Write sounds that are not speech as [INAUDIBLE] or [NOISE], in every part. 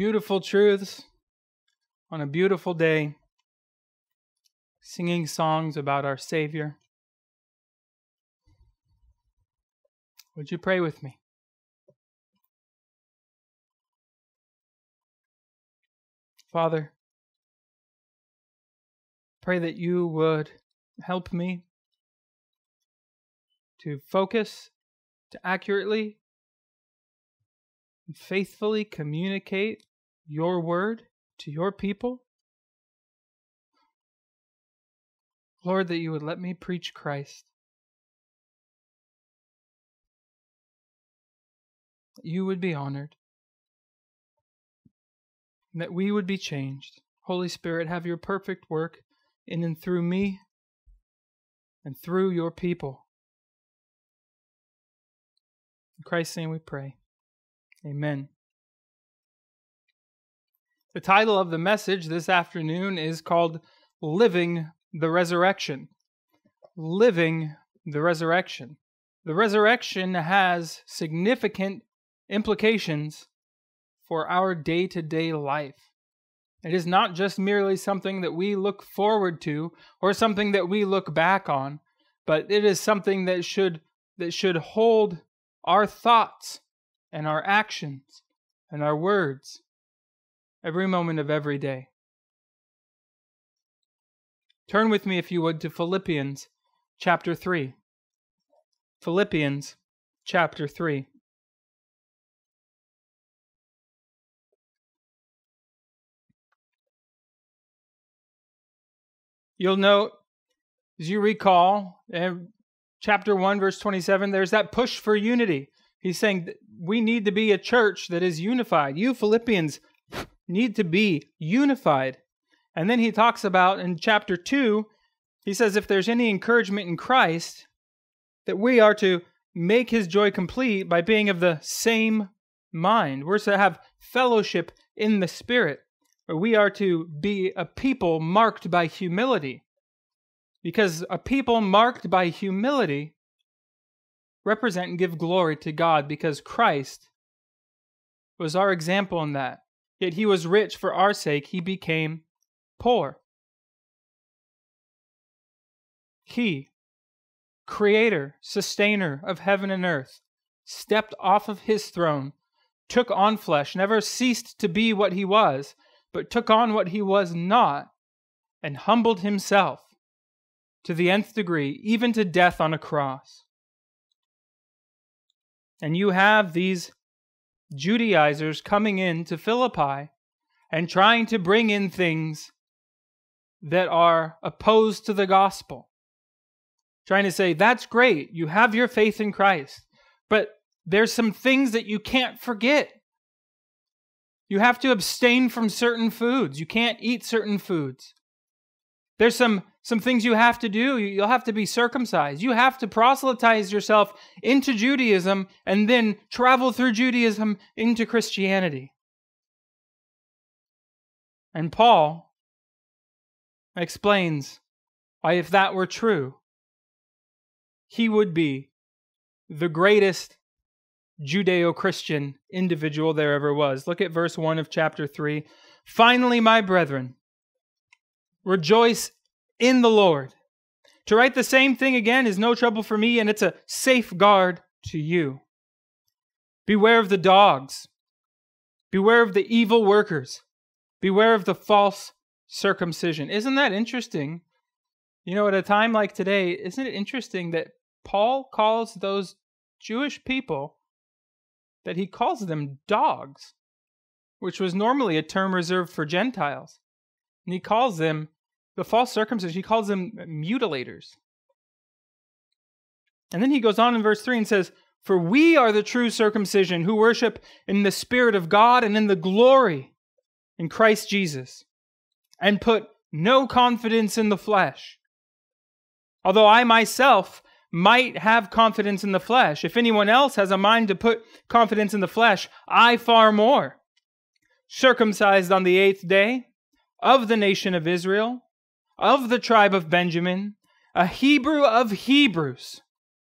beautiful truths on a beautiful day, singing songs about our Savior. Would you pray with me? Father, pray that you would help me to focus, to accurately and faithfully communicate your word to your people. Lord, that you would let me preach Christ. You would be honored. That we would be changed. Holy Spirit, have your perfect work in and through me and through your people. In Christ's name we pray. Amen. The title of the message this afternoon is called Living the Resurrection. Living the Resurrection. The resurrection has significant implications for our day to day life. It is not just merely something that we look forward to or something that we look back on, but it is something that should that should hold our thoughts and our actions and our words every moment of every day. Turn with me, if you would, to Philippians chapter 3. Philippians chapter 3. You'll note, as you recall, eh, chapter 1, verse 27, there's that push for unity. He's saying we need to be a church that is unified. You Philippians need to be unified. And then he talks about in chapter 2, he says, if there's any encouragement in Christ, that we are to make his joy complete by being of the same mind. We're to have fellowship in the Spirit. We are to be a people marked by humility. Because a people marked by humility represent and give glory to God because Christ was our example in that. Yet he was rich for our sake, he became poor. He, creator, sustainer of heaven and earth, stepped off of his throne, took on flesh, never ceased to be what he was, but took on what he was not, and humbled himself to the nth degree, even to death on a cross. And you have these Judaizers coming in to Philippi and trying to bring in things that are opposed to the gospel. Trying to say, that's great, you have your faith in Christ, but there's some things that you can't forget. You have to abstain from certain foods. You can't eat certain foods. There's some some things you have to do. You'll have to be circumcised. You have to proselytize yourself into Judaism and then travel through Judaism into Christianity. And Paul explains why, if that were true, he would be the greatest Judeo Christian individual there ever was. Look at verse 1 of chapter 3. Finally, my brethren, rejoice in the Lord. To write the same thing again is no trouble for me, and it's a safeguard to you. Beware of the dogs. Beware of the evil workers. Beware of the false circumcision. Isn't that interesting? You know, at a time like today, isn't it interesting that Paul calls those Jewish people that he calls them dogs, which was normally a term reserved for Gentiles. And he calls them the false circumcision, he calls them mutilators. And then he goes on in verse 3 and says, For we are the true circumcision who worship in the Spirit of God and in the glory in Christ Jesus, and put no confidence in the flesh. Although I myself might have confidence in the flesh. If anyone else has a mind to put confidence in the flesh, I far more. Circumcised on the eighth day, of the nation of Israel, of the tribe of Benjamin, a Hebrew of Hebrews.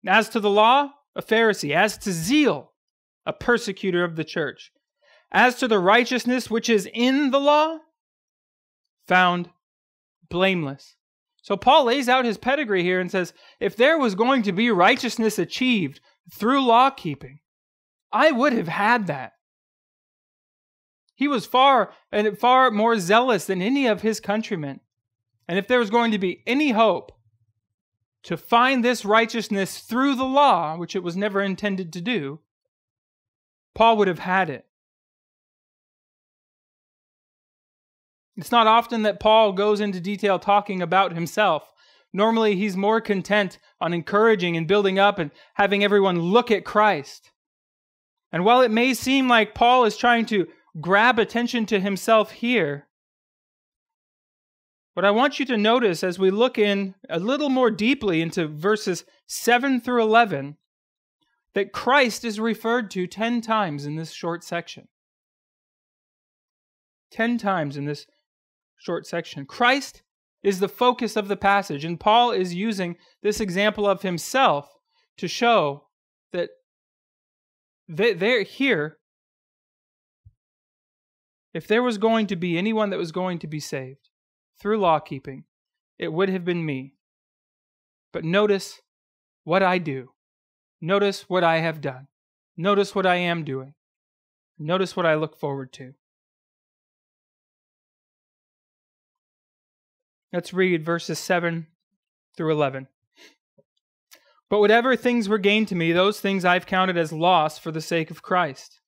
As to the law, a Pharisee. As to zeal, a persecutor of the church. as to the righteousness which is in the law, found blameless. So Paul lays out his pedigree here and says, if there was going to be righteousness achieved through law keeping, I would have had that. He was far and far more zealous than any of his countrymen. And if there was going to be any hope to find this righteousness through the law, which it was never intended to do, Paul would have had it. It's not often that Paul goes into detail talking about himself. Normally, he's more content on encouraging and building up and having everyone look at Christ. And while it may seem like Paul is trying to grab attention to himself here, what I want you to notice as we look in a little more deeply into verses 7 through 11, that Christ is referred to 10 times in this short section. 10 times in this short section. Christ is the focus of the passage, and Paul is using this example of himself to show that they're here. If there was going to be anyone that was going to be saved through law keeping, it would have been me. But notice what I do. Notice what I have done. Notice what I am doing. Notice what I look forward to. Let's read verses 7 through 11. But whatever things were gained to me, those things I've counted as loss for the sake of Christ.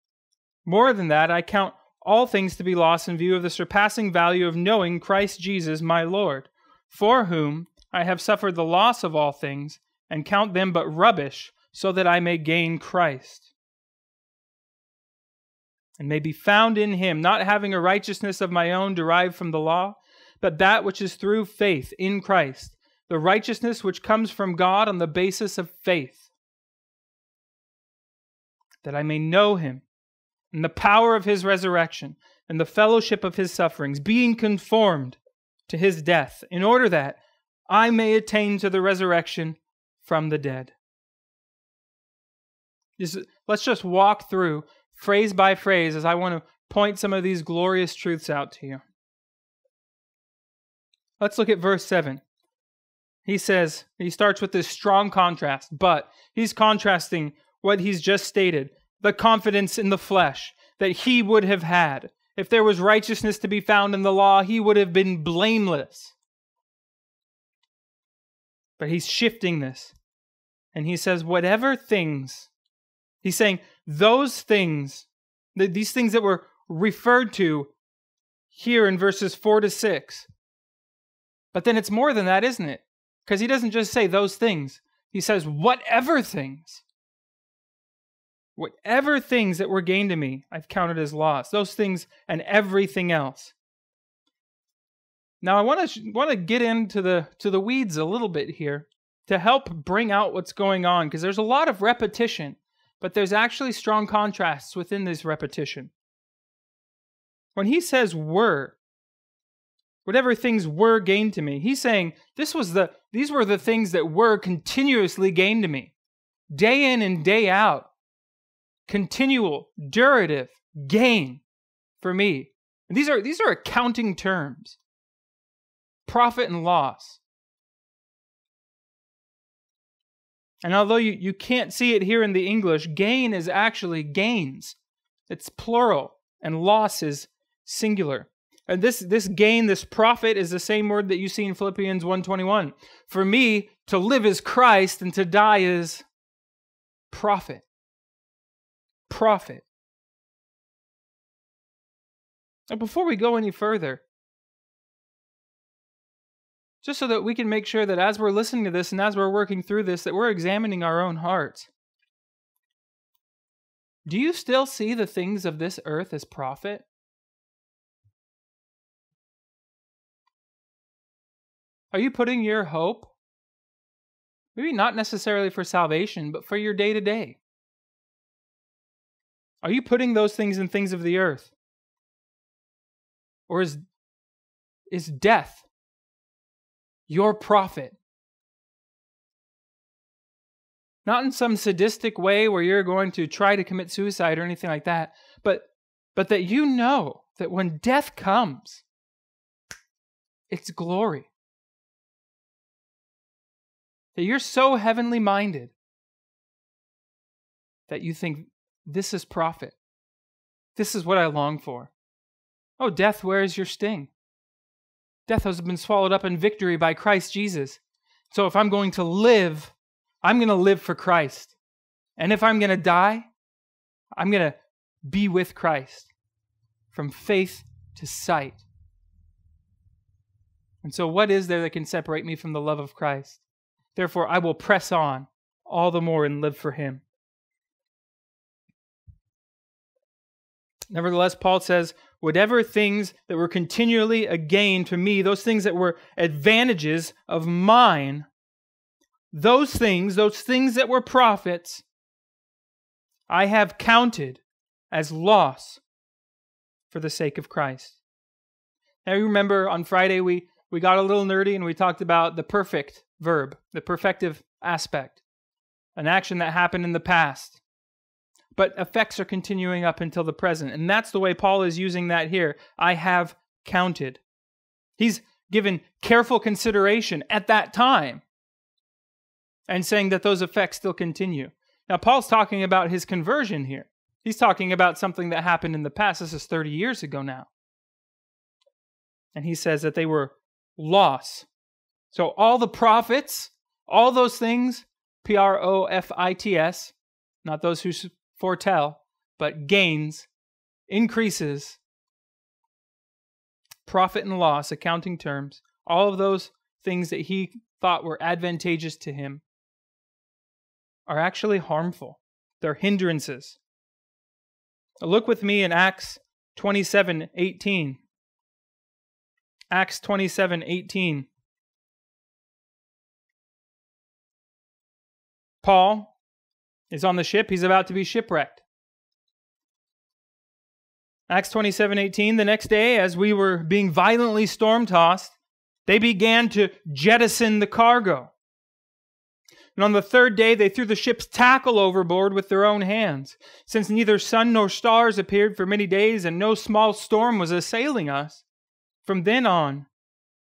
More than that, I count all things to be lost in view of the surpassing value of knowing Christ Jesus my Lord, for whom I have suffered the loss of all things, and count them but rubbish, so that I may gain Christ. And may be found in him, not having a righteousness of my own derived from the law but that which is through faith in Christ, the righteousness which comes from God on the basis of faith, that I may know him and the power of his resurrection and the fellowship of his sufferings, being conformed to his death, in order that I may attain to the resurrection from the dead. let's just walk through phrase by phrase as I want to point some of these glorious truths out to you. Let's look at verse 7. He says, he starts with this strong contrast, but he's contrasting what he's just stated the confidence in the flesh that he would have had. If there was righteousness to be found in the law, he would have been blameless. But he's shifting this. And he says, whatever things, he's saying, those things, these things that were referred to here in verses 4 to 6, but then it's more than that, isn't it? Because he doesn't just say those things, he says, whatever things. Whatever things that were gained to me, I've counted as loss. Those things and everything else. Now I want to want to get into the to the weeds a little bit here to help bring out what's going on because there's a lot of repetition, but there's actually strong contrasts within this repetition. When he says were, whatever things were gained to me. He's saying this was the these were the things that were continuously gained to me. Day in and day out. Continual, durative gain for me. And these are these are accounting terms. Profit and loss. And although you, you can't see it here in the English, gain is actually gains. It's plural, and loss is singular. And this this gain, this profit is the same word that you see in Philippians 1:21. For me, to live is Christ and to die is profit. Profit. And before we go any further, just so that we can make sure that as we're listening to this and as we're working through this, that we're examining our own hearts. Do you still see the things of this earth as profit? Are you putting your hope, maybe not necessarily for salvation, but for your day to day? Are you putting those things in things of the earth? Or is, is death your profit? Not in some sadistic way where you're going to try to commit suicide or anything like that, but but that you know that when death comes, it's glory. That you're so heavenly minded that you think this is profit. This is what I long for. Oh, death, where is your sting? Death has been swallowed up in victory by Christ Jesus. So if I'm going to live, I'm going to live for Christ. And if I'm going to die, I'm going to be with Christ from faith to sight. And so, what is there that can separate me from the love of Christ? Therefore, I will press on all the more and live for Him. Nevertheless, Paul says, whatever things that were continually a gain to me, those things that were advantages of mine, those things, those things that were profits, I have counted as loss for the sake of Christ. Now, you remember on Friday we, we got a little nerdy and we talked about the perfect verb, the perfective aspect, an action that happened in the past but effects are continuing up until the present. And that's the way Paul is using that here. I have counted. He's given careful consideration at that time and saying that those effects still continue. Now, Paul's talking about his conversion here. He's talking about something that happened in the past. This is 30 years ago now. And he says that they were loss. So, all the profits, all those things, P R O F I T S, not those who foretell, but gains, increases, profit and loss, accounting terms, all of those things that he thought were advantageous to him are actually harmful. They're hindrances. Look with me in Acts 27 18. Acts 27 18. Paul, is on the ship. He's about to be shipwrecked. Acts 27:18 The next day as we were being violently storm-tossed they began to jettison the cargo. And on the third day they threw the ship's tackle overboard with their own hands since neither sun nor stars appeared for many days and no small storm was assailing us. From then on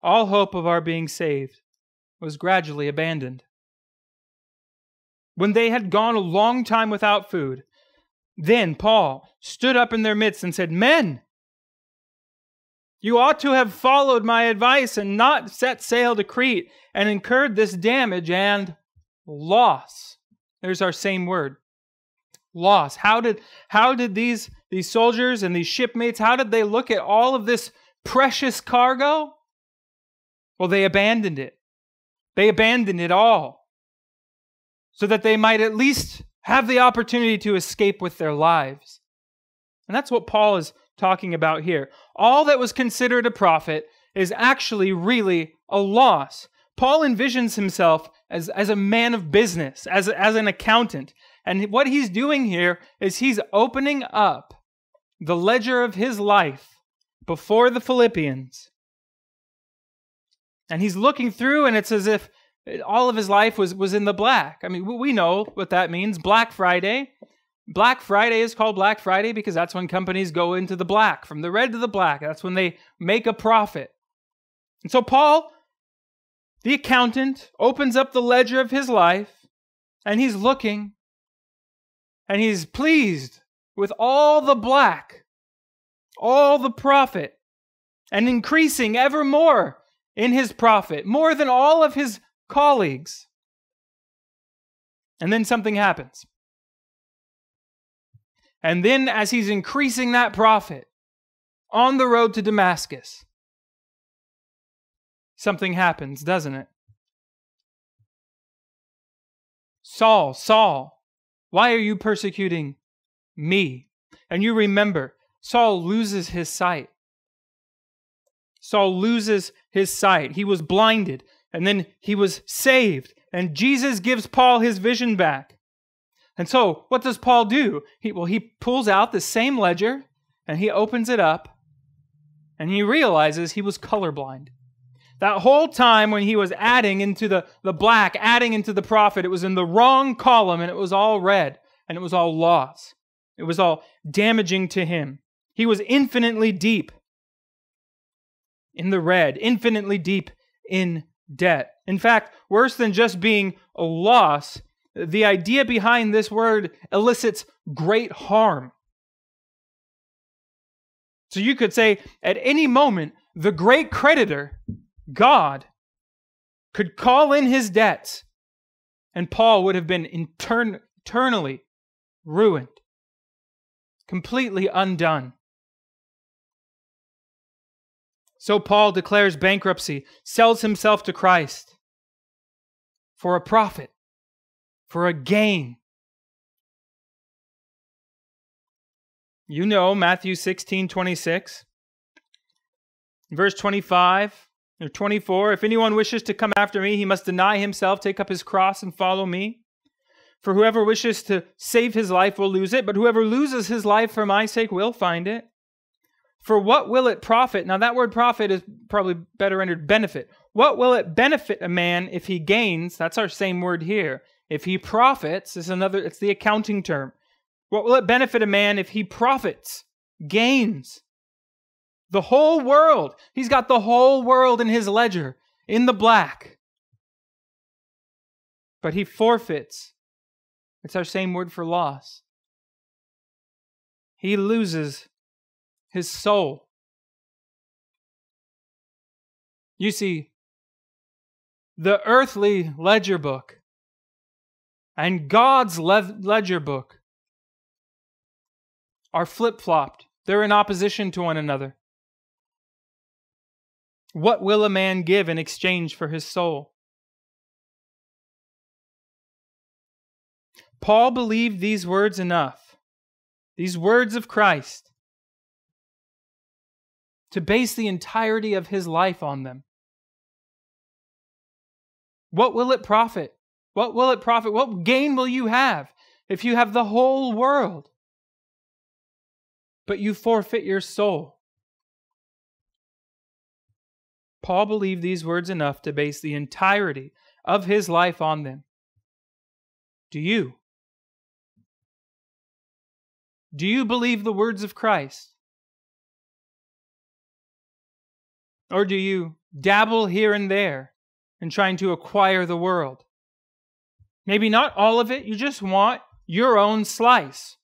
all hope of our being saved was gradually abandoned. When they had gone a long time without food, then Paul stood up in their midst and said, Men, you ought to have followed my advice and not set sail to Crete and incurred this damage and loss. There's our same word. Loss. How did how did these these soldiers and these shipmates how did they look at all of this precious cargo? Well, they abandoned it. They abandoned it all so that they might at least have the opportunity to escape with their lives. And that's what Paul is talking about here. All that was considered a profit is actually really a loss. Paul envisions himself as, as a man of business, as, as an accountant. And what he's doing here is he's opening up the ledger of his life before the Philippians. And he's looking through, and it's as if all of his life was was in the black. I mean, we know what that means. Black Friday. Black Friday is called Black Friday because that's when companies go into the black, from the red to the black. That's when they make a profit. And so Paul, the accountant, opens up the ledger of his life and he's looking and he's pleased with all the black, all the profit, and increasing ever more in his profit, more than all of his colleagues. And then something happens. And then, as he's increasing that profit on the road to Damascus, something happens, doesn't it? Saul, Saul, why are you persecuting me? And you remember, Saul loses his sight. Saul loses his sight. He was blinded and then he was saved. And Jesus gives Paul his vision back. And so, what does Paul do? He, well, he pulls out the same ledger and he opens it up and he realizes he was colorblind. That whole time when he was adding into the, the black, adding into the profit, it was in the wrong column and it was all red and it was all loss. It was all damaging to him. He was infinitely deep in the red, infinitely deep in debt. In fact, worse than just being a loss, the idea behind this word elicits great harm. So you could say at any moment, the great creditor, God, could call in his debts, and Paul would have been intern- eternally ruined, completely undone. So Paul declares bankruptcy, sells himself to Christ for a profit, for a gain. You know Matthew 16, 26. Verse 25 or 24 If anyone wishes to come after me, he must deny himself, take up his cross, and follow me. For whoever wishes to save his life will lose it, but whoever loses his life for my sake will find it. For what will it profit? Now, that word profit is probably better rendered benefit. What will it benefit a man if he gains? That's our same word here. If he profits, is another, it's the accounting term. What will it benefit a man if he profits, gains? The whole world. He's got the whole world in his ledger, in the black. But he forfeits. It's our same word for loss. He loses his soul. You see, the earthly ledger book and God's ledger book are flip flopped. They're in opposition to one another. What will a man give in exchange for his soul? Paul believed these words enough, these words of Christ, to base the entirety of his life on them. What will it profit? What will it profit? What gain will you have if you have the whole world, but you forfeit your soul? Paul believed these words enough to base the entirety of his life on them. Do you? Do you believe the words of Christ? Or do you dabble here and there in trying to acquire the world? Maybe not all of it, you just want your own slice.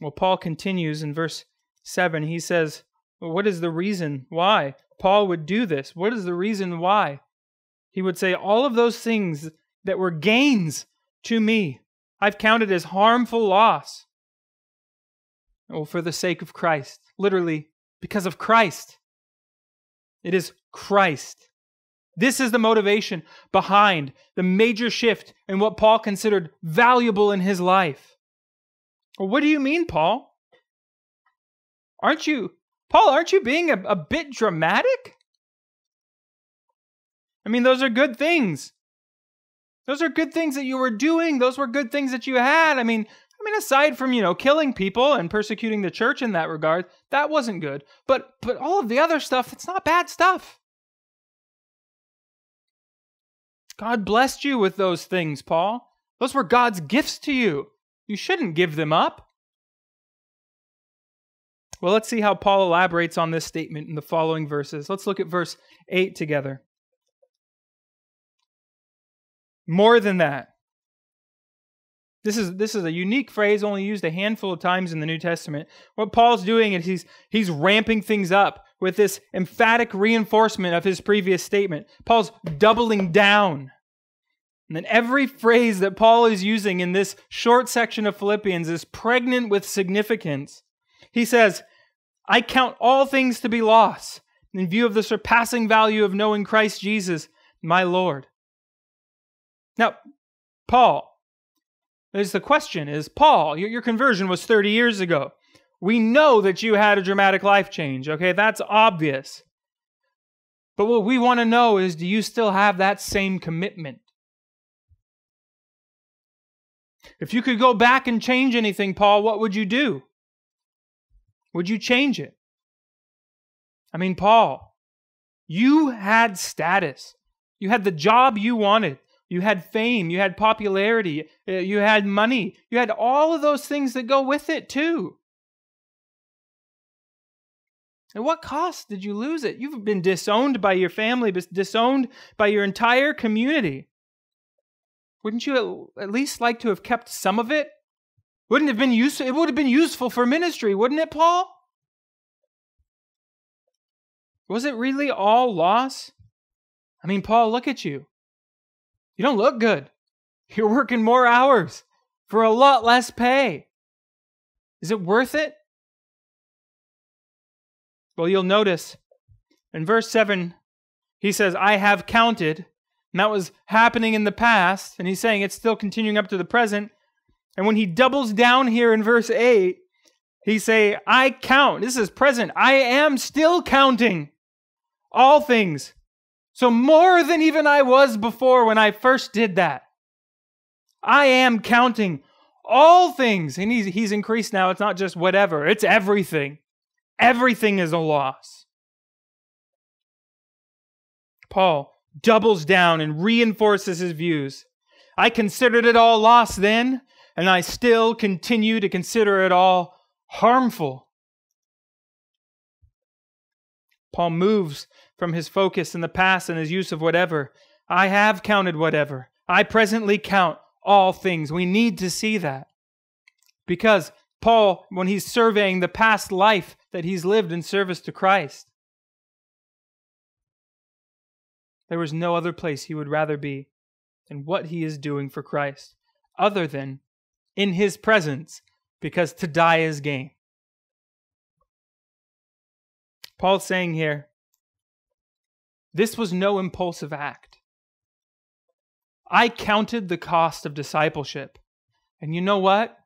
Well, Paul continues in verse 7. He says, well, What is the reason why Paul would do this? What is the reason why? He would say, All of those things that were gains to me, I've counted as harmful loss. Oh, for the sake of Christ. Literally, because of Christ. It is Christ. This is the motivation behind the major shift in what Paul considered valuable in his life. Well, what do you mean, Paul? Aren't you, Paul, aren't you being a, a bit dramatic? I mean, those are good things. Those are good things that you were doing. Those were good things that you had. I mean, I mean, aside from, you know, killing people and persecuting the church in that regard, that wasn't good. But but all of the other stuff, it's not bad stuff. God blessed you with those things, Paul. Those were God's gifts to you. You shouldn't give them up. Well, let's see how Paul elaborates on this statement in the following verses. Let's look at verse 8 together. More than that. This is, this is a unique phrase only used a handful of times in the New Testament. What Paul's doing is he's, he's ramping things up with this emphatic reinforcement of his previous statement. Paul's doubling down. And then every phrase that Paul is using in this short section of Philippians is pregnant with significance. He says, I count all things to be loss in view of the surpassing value of knowing Christ Jesus, my Lord. Now, Paul, is the question is Paul, your, your conversion was 30 years ago. We know that you had a dramatic life change, okay? That's obvious. But what we want to know is do you still have that same commitment? If you could go back and change anything, Paul, what would you do? Would you change it? I mean, Paul, you had status. You had the job you wanted. You had fame, you had popularity, uh, you had money, you had all of those things that go with it too. At what cost did you lose it? You've been disowned by your family, disowned by your entire community. Wouldn't you at least like to have kept some of it? Wouldn't have been useful? It would have been useful for ministry, wouldn't it, Paul? Was it really all loss? I mean, Paul, look at you. You don't look good. You're working more hours for a lot less pay. Is it worth it? Well, you'll notice in verse 7, he says, I have counted. And that was happening in the past. And he's saying it's still continuing up to the present. And when he doubles down here in verse 8, he say, I count. This is present. I am still counting all things. So more than even I was before when I first did that. I am counting all things. And he's, he's increased now. It's not just whatever, it's everything. Everything is a loss. Paul doubles down and reinforces his views. I considered it all loss then, and I still continue to consider it all harmful. Paul moves from his focus in the past and his use of whatever. I have counted whatever. I presently count all things. We need to see that. Because Paul, when he's surveying the past life that he's lived in service to Christ, there was no other place he would rather be than what he is doing for Christ, other than in his presence, because to die is gain. Paul's saying here, this was no impulsive act. I counted the cost of discipleship. And you know what?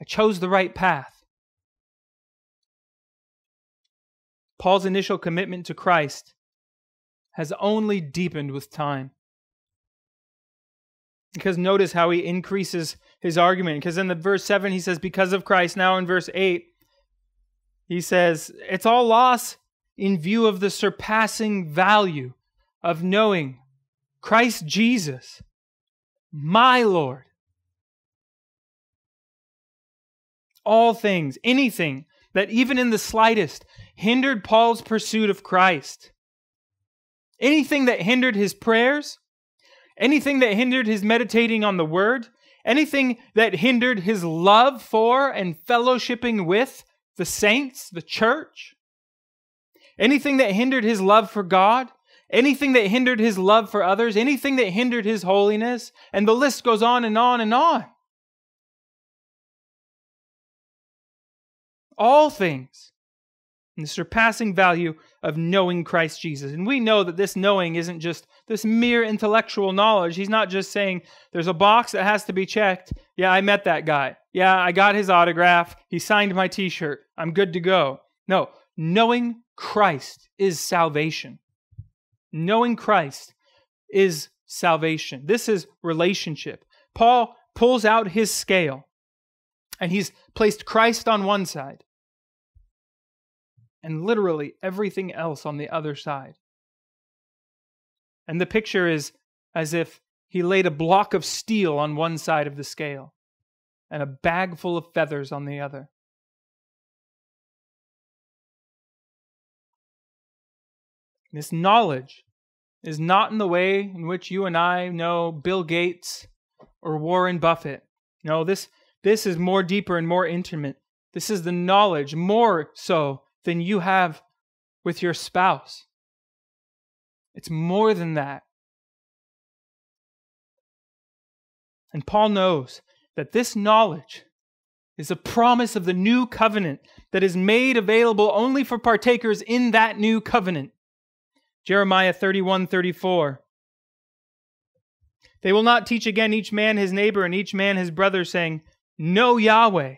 I chose the right path. Paul's initial commitment to Christ has only deepened with time. Because notice how he increases his argument. Because in the verse 7, he says, Because of Christ. Now in verse 8, he says, It's all loss in view of the surpassing value of knowing Christ Jesus, my Lord. All things, anything that even in the slightest hindered Paul's pursuit of Christ, anything that hindered his prayers, anything that hindered his meditating on the word, anything that hindered his love for and fellowshipping with the saints, the church, anything that hindered his love for God, anything that hindered his love for others, anything that hindered his holiness, and the list goes on and on and on. All things and the surpassing value of knowing Christ Jesus. And we know that this knowing isn't just this mere intellectual knowledge. He's not just saying there's a box that has to be checked. Yeah, I met that guy. Yeah, I got his autograph. He signed my t shirt. I'm good to go. No, knowing Christ is salvation. Knowing Christ is salvation. This is relationship. Paul pulls out his scale and he's placed Christ on one side and literally everything else on the other side. And the picture is as if he laid a block of steel on one side of the scale and a bag full of feathers on the other. This knowledge is not in the way in which you and I know Bill Gates or Warren Buffett. No, this, this is more deeper and more intimate. This is the knowledge, more so than you have with your spouse. It's more than that. And Paul knows that this knowledge is a promise of the new covenant that is made available only for partakers in that new covenant. Jeremiah 31 34. They will not teach again each man his neighbor and each man his brother, saying, Know Yahweh,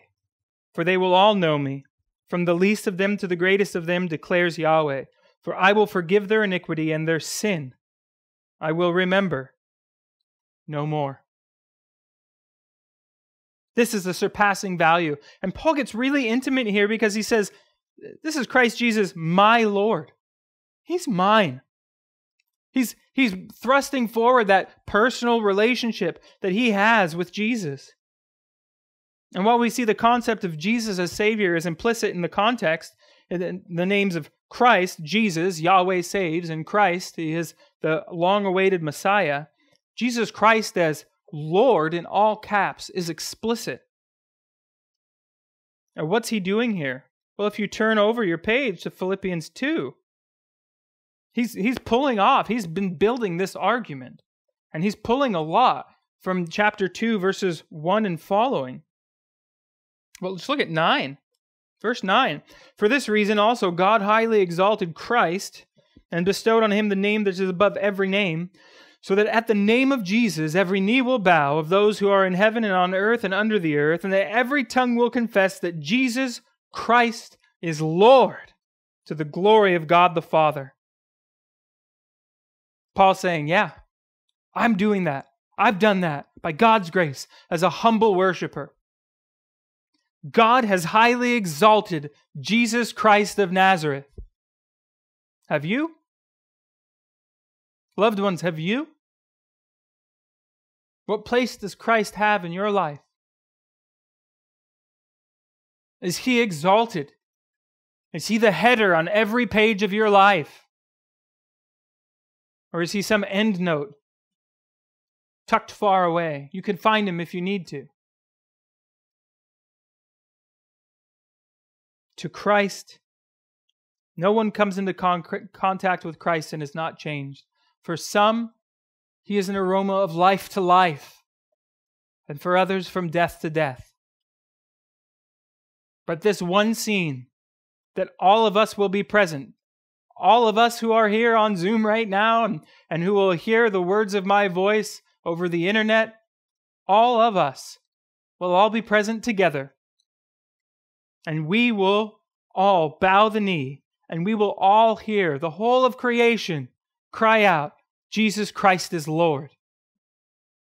for they will all know me, from the least of them to the greatest of them, declares Yahweh. For I will forgive their iniquity and their sin. I will remember no more. This is the surpassing value. And Paul gets really intimate here because he says, This is Christ Jesus, my Lord. He's mine. He's, he's thrusting forward that personal relationship that he has with Jesus. And while we see the concept of Jesus as Savior is implicit in the context, in the names of Christ, Jesus, Yahweh saves, and Christ, He is the long awaited Messiah, Jesus Christ as Lord in all caps is explicit. And what's He doing here? Well, if you turn over your page to Philippians 2, he's, he's pulling off, he's been building this argument, and he's pulling a lot from chapter 2, verses 1 and following. Well, let's look at 9. Verse 9 For this reason also God highly exalted Christ and bestowed on him the name that is above every name, so that at the name of Jesus every knee will bow of those who are in heaven and on earth and under the earth, and that every tongue will confess that Jesus Christ is Lord to the glory of God the Father. Paul saying, Yeah, I'm doing that. I've done that by God's grace as a humble worshiper. God has highly exalted Jesus Christ of Nazareth. Have you? Loved ones, have you? What place does Christ have in your life? Is he exalted? Is he the header on every page of your life? Or is he some end note tucked far away? You can find him if you need to. to Christ. No one comes into con- contact with Christ and is not changed. For some, he is an aroma of life to life, and for others, from death to death. But this one scene that all of us will be present, all of us who are here on Zoom right now and, and who will hear the words of my voice over the internet, all of us will all be present together and we will all bow the knee, and we will all hear the whole of creation cry out, Jesus Christ is Lord.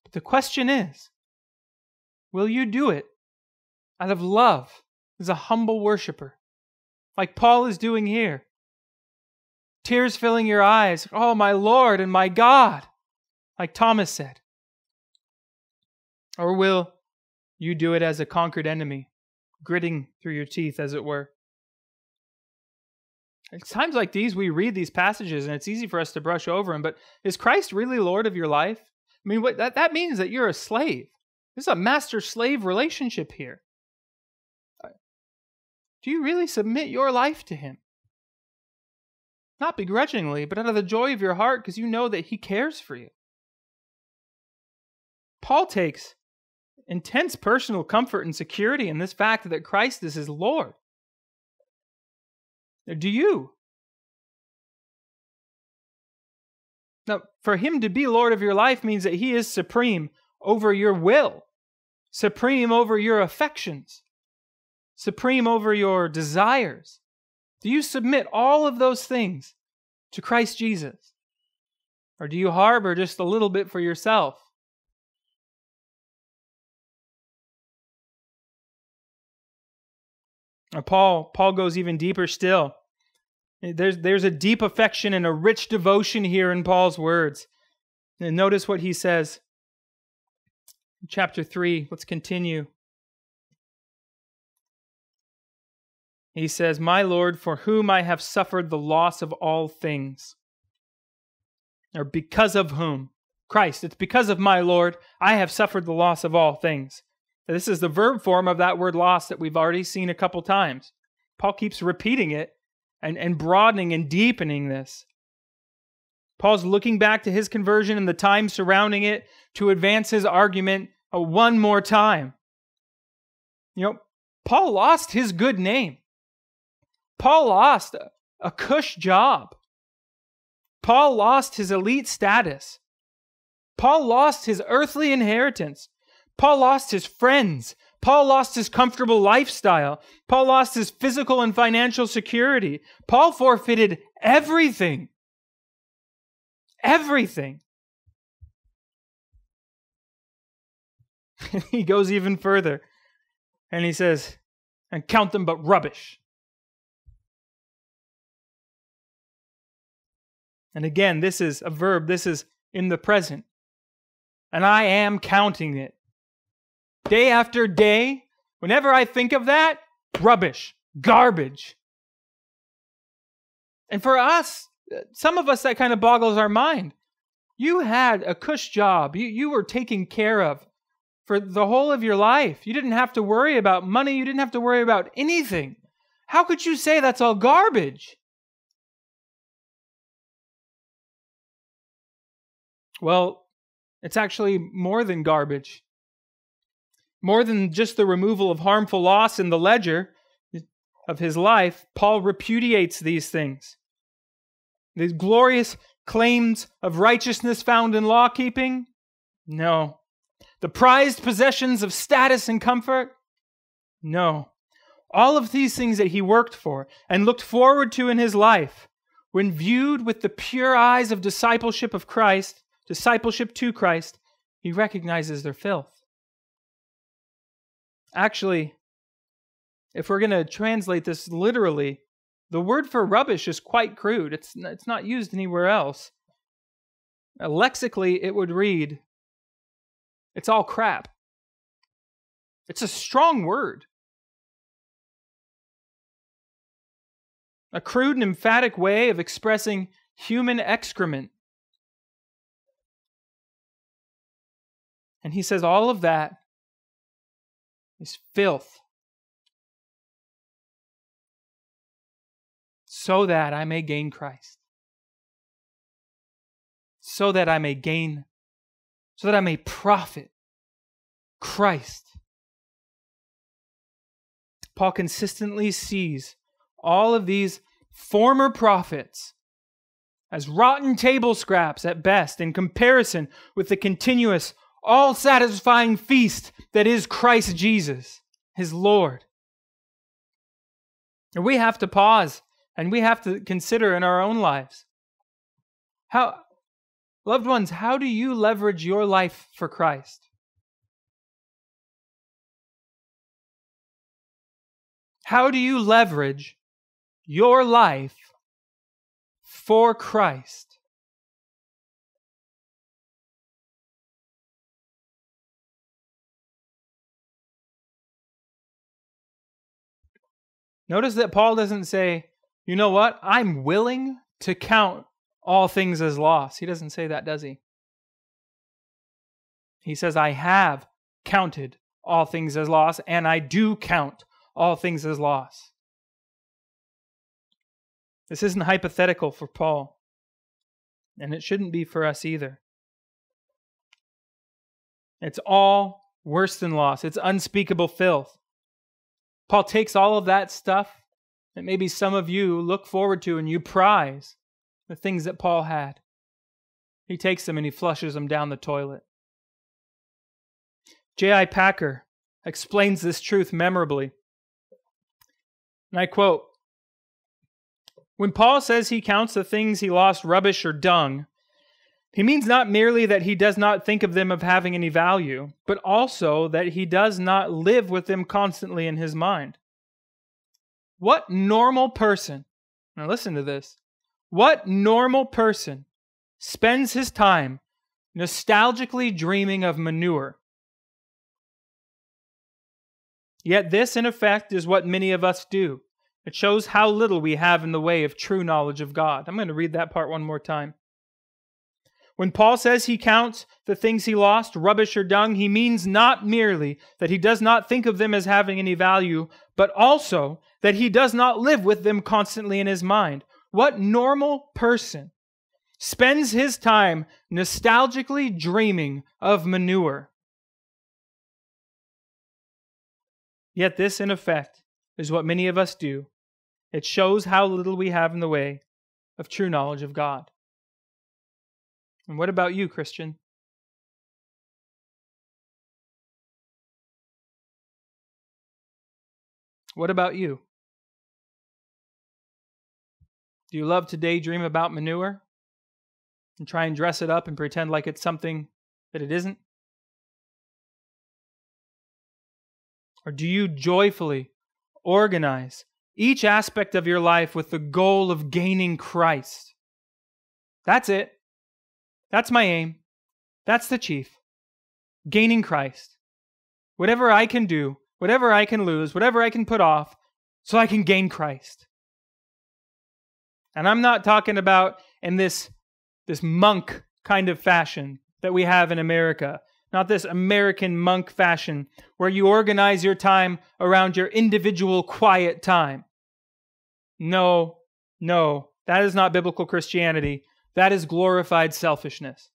But the question is, will you do it out of love as a humble worshiper, like Paul is doing here? Tears filling your eyes, oh, my Lord and my God, like Thomas said. Or will you do it as a conquered enemy? gritting through your teeth, as it were. At times like these, we read these passages and it's easy for us to brush over them, but is Christ really Lord of your life? I mean, what, that, that means that you're a slave. This is a master slave relationship here. Do you really submit your life to Him? Not begrudgingly, but out of the joy of your heart because you know that He cares for you. Paul takes intense personal comfort and security in this fact that Christ is his Lord. Do you? Now, for him to be Lord of your life means that he is supreme over your will, supreme over your affections, supreme over your desires. Do you submit all of those things to Christ Jesus? Or do you harbor just a little bit for yourself? Paul, Paul goes even deeper still. There's, there's a deep affection and a rich devotion here in Paul's words. And notice what he says. Chapter 3, let's continue. He says, My Lord, for whom I have suffered the loss of all things. Or because of whom? Christ. It's because of my Lord I have suffered the loss of all things. This is the verb form of that word lost that we've already seen a couple times. Paul keeps repeating it and, and broadening and deepening this. Paul's looking back to his conversion and the time surrounding it to advance his argument uh, one more time. You know, Paul lost his good name. Paul lost a, cush job. Paul lost his elite status. Paul lost his earthly inheritance. Paul lost his friends. Paul lost his comfortable lifestyle. Paul lost his physical and financial security. Paul forfeited everything. Everything. [LAUGHS] he goes even further and he says, and count them but rubbish. And again, this is a verb, this is in the present. And I am counting it. Day after day, whenever I think of that, rubbish, garbage. And for us, uh, some of us, that kind of boggles our mind. You had a cush job, you, you were taken care of for the whole of your life. You didn't have to worry about money, you didn't have to worry about anything. How could you say that's all garbage? Well, it's actually more than garbage. More than just the removal of harmful loss in the ledger of his life, Paul repudiates these things. These glorious claims of righteousness found in law keeping? No. The prized possessions of status and comfort? No. All of these things that he worked for and looked forward to in his life, when viewed with the pure eyes of discipleship of Christ, discipleship to Christ, he recognizes their filth. Actually, if we're going to translate this literally, the word for rubbish is quite crude. It's, it's not used anywhere else. Uh, lexically, it would read, it's all crap. It's a strong word. A crude and emphatic way of expressing human excrement. And he says all of that is filth. So that I may gain Christ. So that I may gain, so that I may profit Christ. Paul consistently sees all of these former profits as rotten table scraps at best in comparison with the continuous all satisfying feast that is Christ Jesus, his Lord. And we have to pause and we have to consider in our own lives how, loved ones, how do you leverage your life for Christ? How do you leverage your life for Christ? Notice that Paul doesn't say, you know what? I'm willing to count all things as loss. He doesn't say that, does he? He says, I have counted all things as loss, and I do count all things as loss. This isn't hypothetical for Paul, and it shouldn't be for us either. It's all worse than loss, it's unspeakable filth. Paul takes all of that stuff that maybe some of you look forward to and you prize, the things that Paul had. He takes them and he flushes them down the toilet. J.I. Packer explains this truth memorably. And I quote When Paul says he counts the things he lost rubbish or dung, he means not merely that he does not think of them of having any value, but also that he does not live with them constantly in his mind. What normal person, now listen to this, what normal person spends his time nostalgically dreaming of manure? Yet, this, in effect, is what many of us do. It shows how little we have in the way of true knowledge of God. I'm going to read that part one more time. When Paul says he counts the things he lost rubbish or dung, he means not merely that he does not think of them as having any value, but also that he does not live with them constantly in his mind. What normal person spends his time nostalgically dreaming of manure? Yet, this, in effect, is what many of us do. It shows how little we have in the way of true knowledge of God. And what about you, Christian? What about you? Do you love to daydream about manure and try and dress it up and pretend like it's something that it isn't? Or do you joyfully organize each aspect of your life with the goal of gaining Christ? That's it. That's my aim. That's the chief. Gaining Christ. Whatever I can do, whatever I can lose, whatever I can put off, so I can gain Christ. And I'm not talking about in this, this monk kind of fashion that we have in America, not this American monk fashion where you organize your time around your individual quiet time. No, no, that is not biblical Christianity. That is glorified selfishness.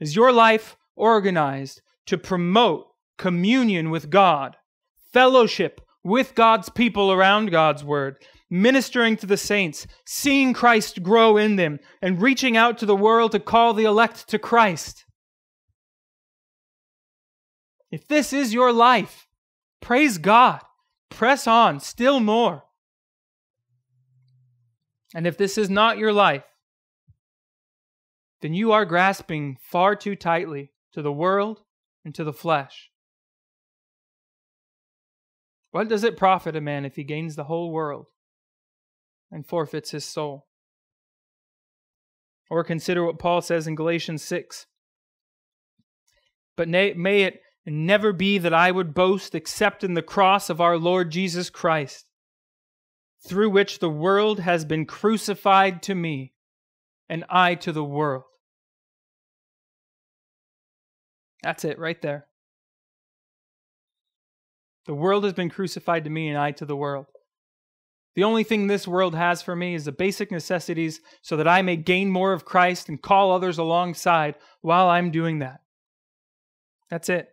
Is your life organized to promote communion with God, fellowship with God's people around God's word, ministering to the saints, seeing Christ grow in them, and reaching out to the world to call the elect to Christ? If this is your life, praise God. Press on still more. And if this is not your life, then you are grasping far too tightly to the world and to the flesh. What does it profit a man if he gains the whole world and forfeits his soul? Or consider what Paul says in Galatians 6. But may it never be that I would boast except in the cross of our Lord Jesus Christ, through which the world has been crucified to me, and I to the world. That's it right there. The world has been crucified to me, and I to the world. The only thing this world has for me is the basic necessities so that I may gain more of Christ and call others alongside while I'm doing that. That's it.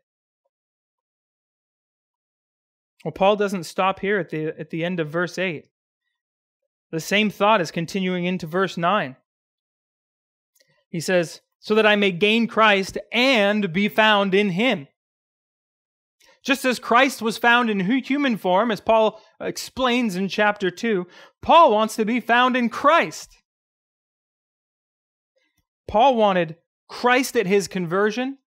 Well, Paul doesn't stop here at the, at the end of verse 8. The same thought is continuing into verse 9. He says, So that I may gain Christ and be found in him. Just as Christ was found in human form, as Paul explains in chapter 2, Paul wants to be found in Christ. Paul wanted Christ at his conversion.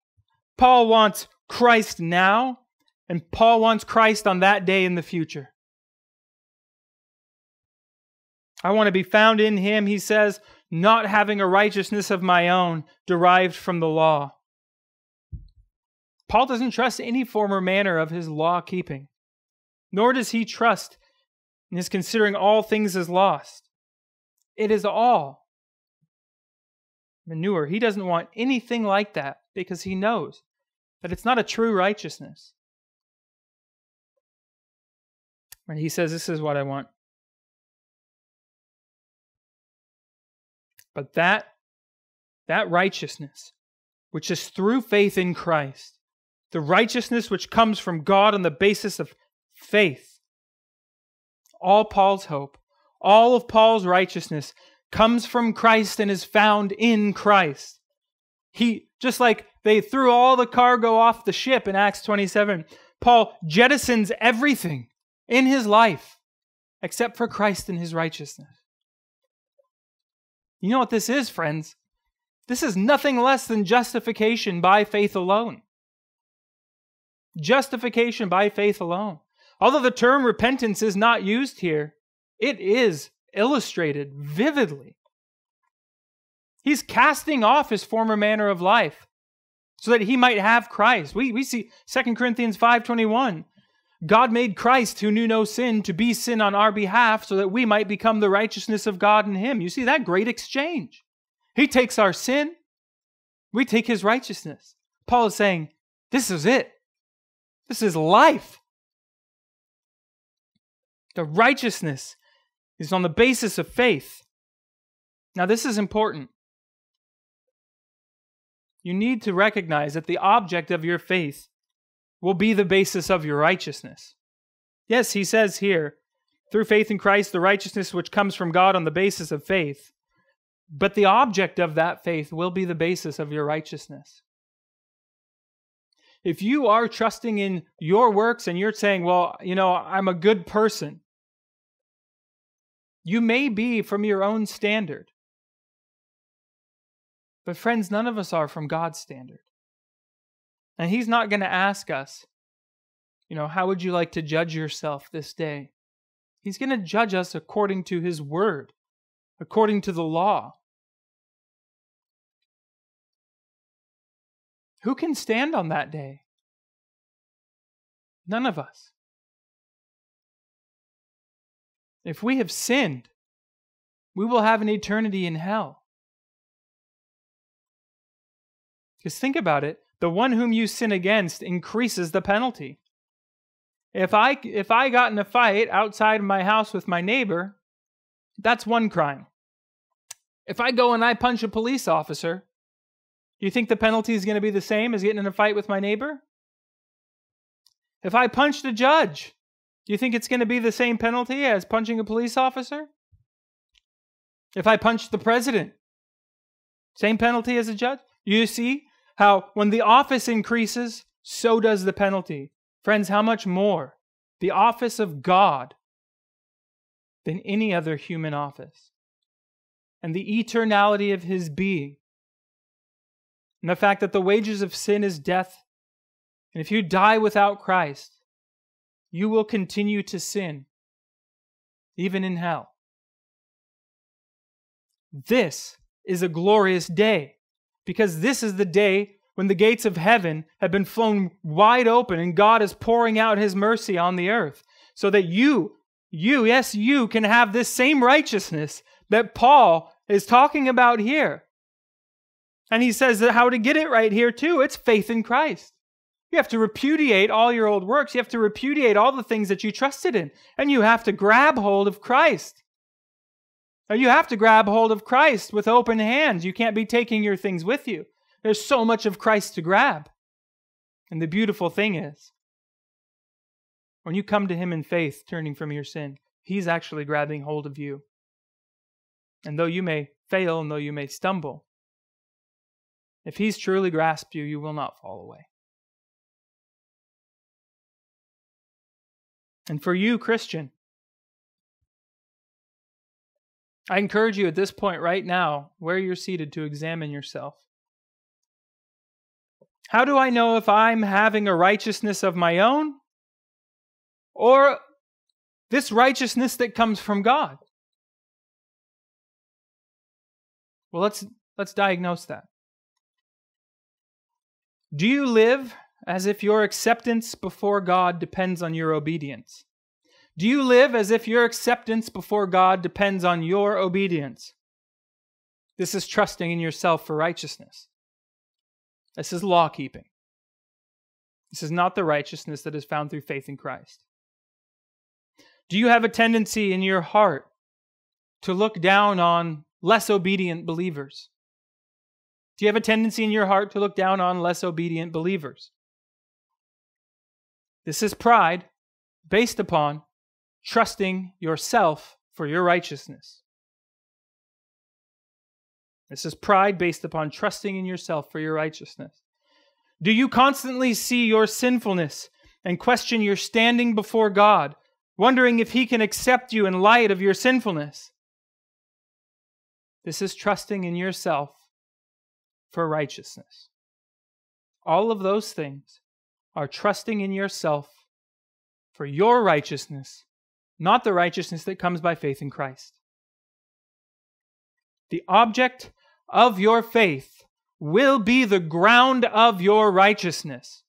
Paul wants Christ now. And Paul wants Christ on that day in the future. I want to be found in him, he says, not having a righteousness of my own derived from the law. Paul doesn't trust any former manner of his law keeping, nor does he trust in his considering all things as lost. It is all manure. He doesn't want anything like that because he knows that it's not a true righteousness. And he says, This is what I want. But that, that righteousness, which is through faith in Christ, the righteousness which comes from God on the basis of faith, all Paul's hope, all of Paul's righteousness comes from Christ and is found in Christ. He, just like they threw all the cargo off the ship in Acts 27, Paul jettisons everything in his life except for Christ and his righteousness. You know what this is, friends? This is nothing less than justification by faith alone. Justification by faith alone. Although the term repentance is not used here, it is illustrated vividly. He's casting off his former manner of life so that he might have Christ. We, we see 2 Corinthians 5.21. God made Christ, who knew no sin, to be sin on our behalf so that we might become the righteousness of God in him. You see that great exchange. He takes our sin, we take his righteousness. Paul is saying, This is it. This is life. The righteousness is on the basis of faith. Now, this is important. You need to recognize that the object of your faith will be the basis of your righteousness. Yes, he says here, through faith in Christ, the righteousness which comes from God on the basis of faith. But the object of that faith will be the basis of your righteousness. If you are trusting in your works and you're saying, well, you know, I'm a good person, you may be from your own standard. But, friends, none of us are from God's standard. And he's not going to ask us, you know, how would you like to judge yourself this day? He's going to judge us according to his word. according to the law. Who can stand on that day? None of us. If we have sinned, we will have an eternity in hell. Because think about it the one whom you sin against increases the penalty. If I, if I got in a fight outside of my house with my neighbor, that's one crime. If I go and I punch a police officer, do you think the penalty is going to be the same as getting in a fight with my neighbor? If I punched a judge, do you think it's going to be the same penalty as punching a police officer? If I punched the president, same penalty as a judge? You see how when the office increases, so does the penalty. Friends, how much more the office of God than any other human office? And the eternality of his being and the fact that the wages of sin is death. And if you die without Christ, you will continue to sin, even in hell. This is a glorious day because this is the day when the gates of heaven have been flown wide open and God is pouring out his mercy on the earth so that you, you, yes, you can have this same righteousness that Paul is talking about here. And he says that how to get it right here, too. It's faith in Christ. You have to repudiate all your old works. You have to repudiate all the things that you trusted in. And you have to grab hold of Christ. Now, you have to grab hold of Christ with open hands. You can't be taking your things with you. There's so much of Christ to grab. And the beautiful thing is, when you come to Him in faith, turning from your sin, He's actually grabbing hold of you. And though you may fail and though you may stumble, if he's truly grasped you, you will not fall away. And for you, Christian, I encourage you at this point right now, where you're seated, to examine yourself. How do I know if I'm having a righteousness of my own or this righteousness that comes from God? Well, let's let's diagnose that. Do you live as if your acceptance before God depends on your obedience? Do you live as if your acceptance before God depends on your obedience? This is trusting in yourself for righteousness. This is law keeping. This is not the righteousness that is found through faith in Christ. Do you have a tendency in your heart to look down on less obedient believers? Do you have a tendency in your heart to look down on less obedient believers? This is pride based upon trusting yourself for your righteousness. This is pride based upon trusting in yourself for your righteousness. Do you constantly see your sinfulness and question your standing before God, wondering if He can accept you in light of your sinfulness? This is trusting in yourself for righteousness. All of those things are trusting in yourself for your righteousness, not the righteousness that comes by faith in Christ. The object of your faith will be the ground of your righteousness.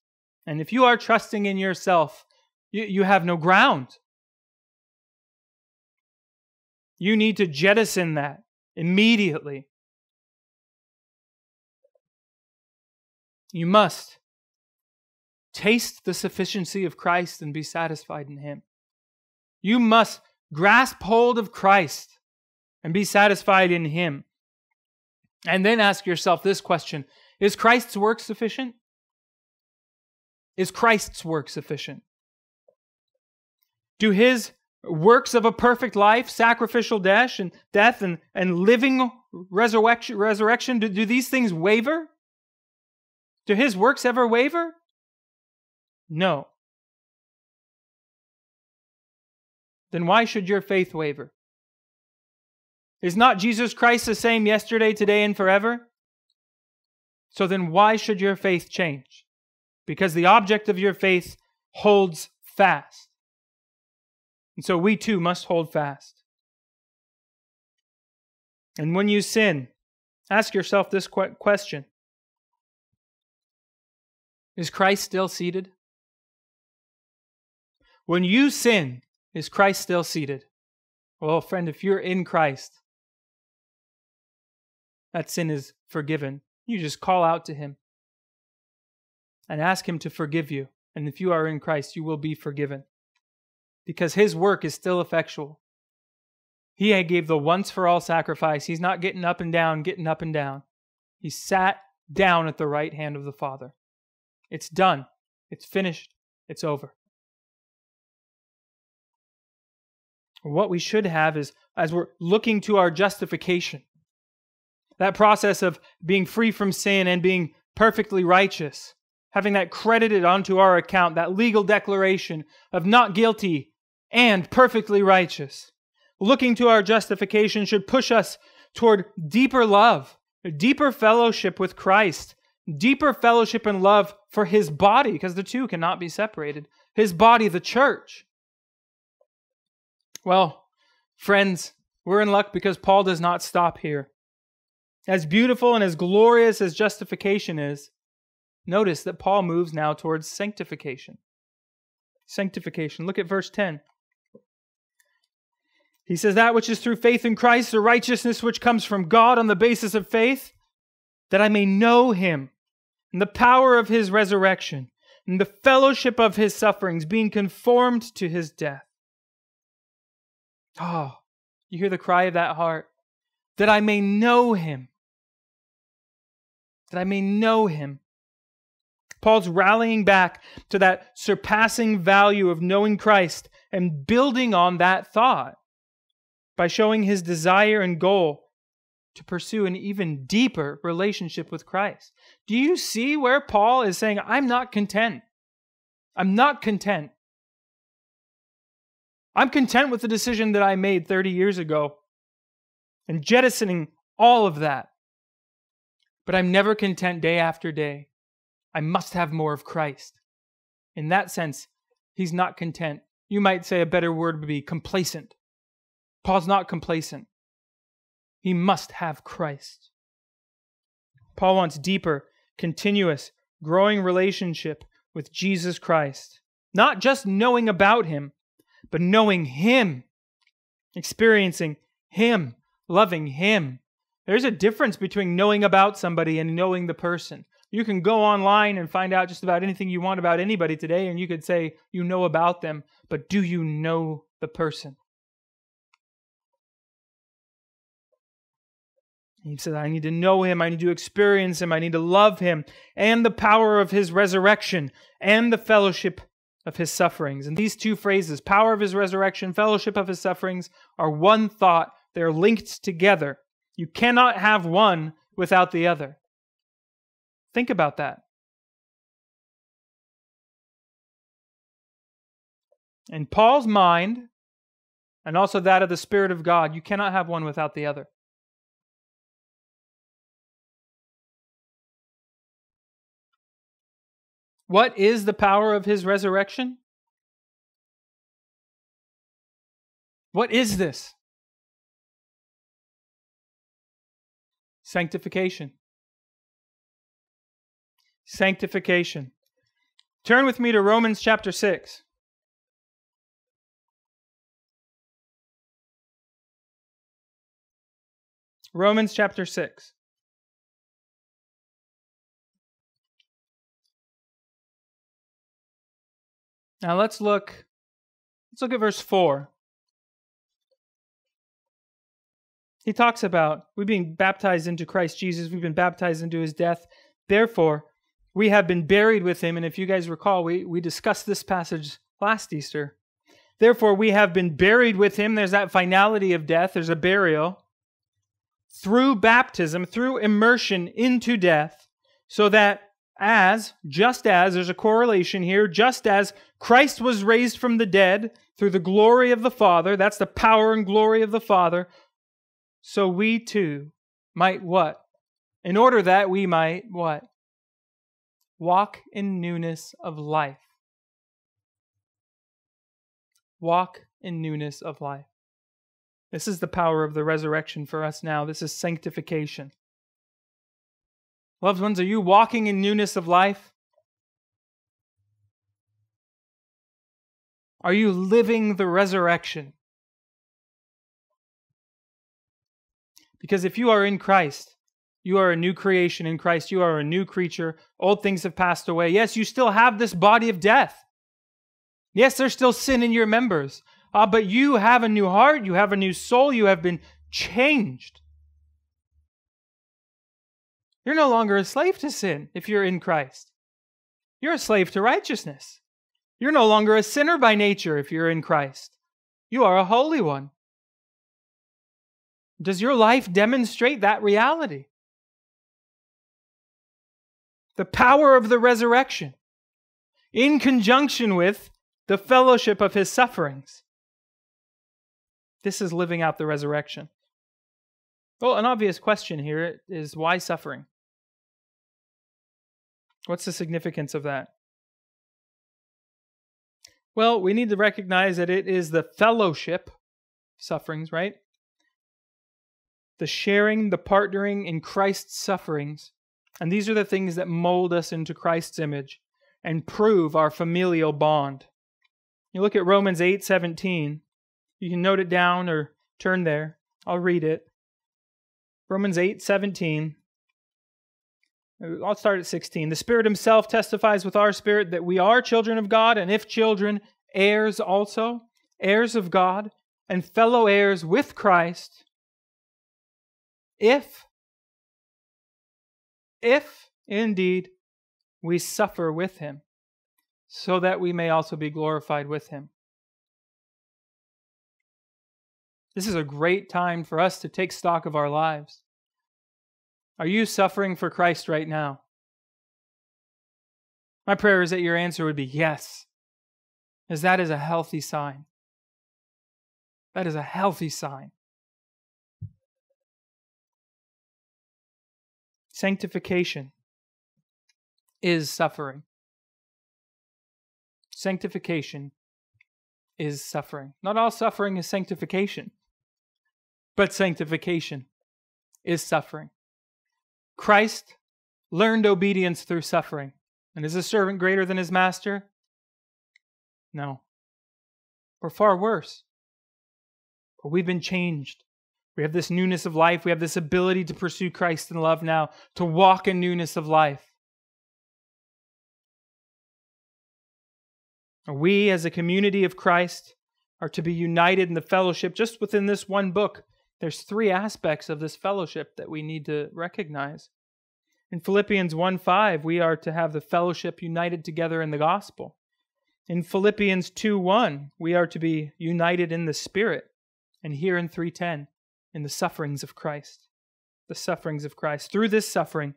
And if you are trusting in yourself, you, you have no ground. You need to jettison that immediately. You must taste the sufficiency of Christ and be satisfied in Him. You must grasp hold of Christ and be satisfied in Him. And then ask yourself this question Is Christ's work sufficient? Is Christ's work sufficient? Do his works of a perfect life, sacrificial death and death and, and living resurrection, resurrection do, do these things waver? Do his works ever waver? No. Then why should your faith waver? Is not Jesus Christ the same yesterday, today, and forever? So then why should your faith change? Because the object of your faith holds fast. And so we too must hold fast. And when you sin, ask yourself this question Is Christ still seated? When you sin, is Christ still seated? Well, friend, if you're in Christ, that sin is forgiven. You just call out to Him and ask Him to forgive you. And if you are in Christ, you will be forgiven because His work is still effectual. He gave the once for all sacrifice. He's not getting up and down, getting up and down. He sat down at the right hand of the Father. It's done. It's finished. It's over. What we should have is, as we're looking to our justification, that process of being free from sin and being perfectly righteous, having that credited onto our account, that legal declaration of not guilty and perfectly righteous. Looking to our justification should push us toward deeper love, deeper fellowship with Christ, deeper fellowship and love for his body, because the two cannot be separated. His body, the church. Well, friends, we're in luck because Paul does not stop here. As beautiful and as glorious as justification is, notice that Paul moves now towards sanctification. Sanctification. Look at verse 10. He says, That which is through faith in Christ, the righteousness which comes from God on the basis of faith, that I may know him and the power of his resurrection and the fellowship of his sufferings, being conformed to his death Oh, you hear the cry of that heart that I may know him. That I may know him. Paul's rallying back to that surpassing value of knowing Christ and building on that thought by showing his desire and goal to pursue an even deeper relationship with Christ. Do you see where Paul is saying, I'm not content? I'm not content I'm content with the decision that I made 30 years ago and jettisoning all of that. But I'm never content day after day. I must have more of Christ. In that sense, he's not content. You might say a better word would be complacent. Paul's not complacent. He must have Christ. Paul wants deeper, continuous, growing relationship with Jesus Christ. Not just knowing about him, but knowing Him, experiencing Him, loving Him. There's a difference between knowing about somebody and knowing the person. You can go online and find out just about anything you want about anybody today, and you could say you know about them, but do you know the person? He says, I need to know him. I need to experience him. I need to love him and the power of his resurrection and the fellowship of his sufferings. And these two phrases, power of his resurrection, fellowship of his sufferings, are one thought. They're linked together. You cannot have one without the other. Think about that. In Paul's mind, and also that of the Spirit of God, you cannot have one without the other. What is the power of his resurrection? What is this? Sanctification. Sanctification. Turn with me to Romans chapter 6. Romans chapter 6. Now let's look let's look at verse 4. He talks about we being baptized into Christ Jesus, we've been baptized into his death. Therefore, we have been buried with him. And if you guys recall, we, we discussed this passage last Easter. Therefore, we have been buried with him. There's that finality of death, there's a burial through baptism, through immersion into death, so that as, just as, there's a correlation here, just as Christ was raised from the dead through the glory of the Father, that's the power and glory of the Father, so we too might what? In order that we might what? Walk in newness of life. Walk in newness of life. This is the power of the resurrection for us now. This is sanctification. Loved ones, are you walking in newness of life? Are you living the resurrection? Because if you are in Christ, you are a new creation in Christ. You are a new creature. Old things have passed away. Yes, you still have this body of death. Yes, there's still sin in your members. Uh, but you have a new heart. You have a new soul. You have been changed. You're no longer a slave to sin if you're in Christ. You're a slave to righteousness. You're no longer a sinner by nature if you're in Christ. You are a holy one. Does your life demonstrate that reality? The power of the resurrection in conjunction with the fellowship of his sufferings. This is living out the resurrection. Well, an obvious question here is why suffering? What's the significance of that? Well, we need to recognize that it is the fellowship sufferings, right? The sharing, the partnering in Christ's sufferings. And these are the things that mold us into Christ's image and prove our familial bond. You look at Romans 8 17. You can note it down or turn there. I'll read it. Romans 8 17. I'll start at 16. The Spirit Himself testifies with our spirit that we are children of God, and if children, heirs also, heirs of God, and fellow heirs with Christ. If, if indeed we suffer with Him, so that we may also be glorified with Him. This is a great time for us to take stock of our lives. Are you suffering for Christ right now? My prayer is that your answer would be yes, as that is a healthy sign. That is a healthy sign. Sanctification is suffering. Sanctification is suffering. Not all suffering is sanctification, but sanctification is suffering. Christ learned obedience through suffering. And is a servant greater than his master? No. Or far worse. But we've been changed. We have this newness of life. We have this ability to pursue Christ in love now, to walk in newness of life. We, as a community of Christ, are to be united in the fellowship just within this one book there's three aspects of this fellowship that we need to recognize. In Philippians 1 5, we are to have the fellowship united together in the gospel. In Philippians 2 1, we are to be united in the Spirit. And here in 310, in the sufferings of Christ. The sufferings of Christ. Through this suffering,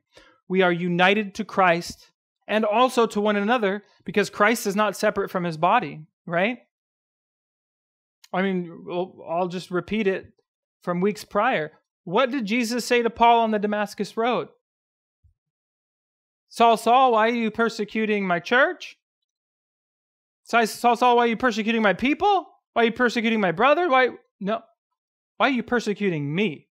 we are united to Christ and also to one another because Christ is not separate from his body, right? I mean, I'll just repeat it from weeks prior. What did Jesus say to Paul on the Damascus Road? Saul, Saul, why are you persecuting my church? Saul, Saul, why are you persecuting my people? Why are you persecuting my brother? Why? No. Why are you persecuting me?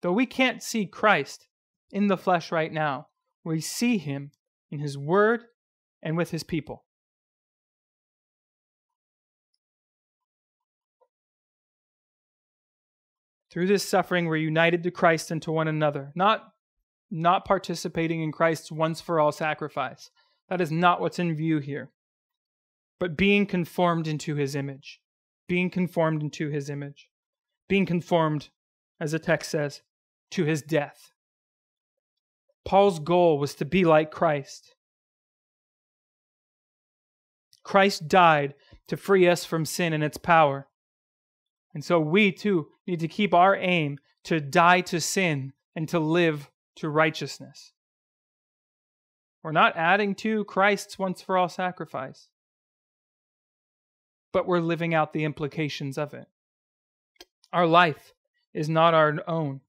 Though we can't see Christ in the flesh right now, we see him in his word and with his people. Through this suffering, we're united to Christ and to one another, not, not participating in Christ's once for all sacrifice. That is not what's in view here. But being conformed into his image. Being conformed into his image. Being conformed, as the text says, to his death. Paul's goal was to be like Christ. Christ died to free us from sin and its power. And so we too need to keep our aim to die to sin and to live to righteousness. We're not adding to Christ's once for all sacrifice, but we're living out the implications of it. Our life is not our own.